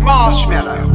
Marshmallow.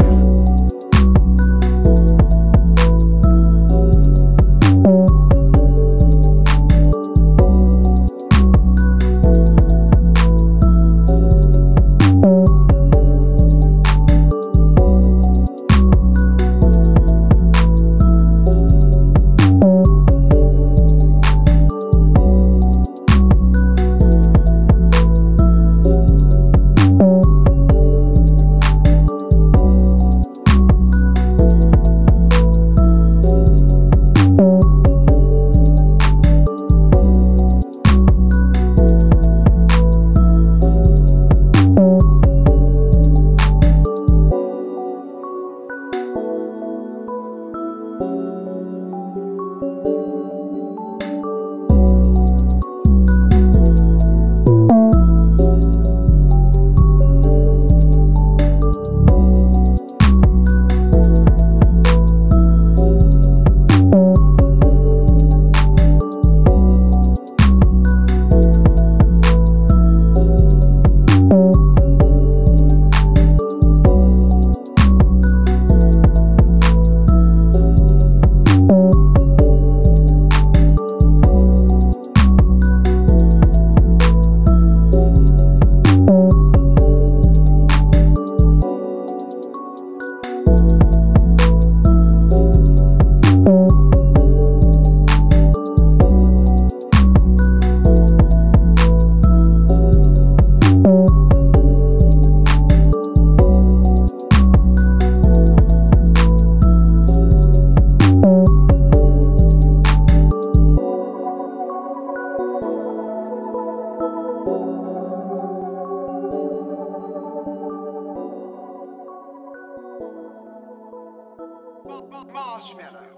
Marshmallow.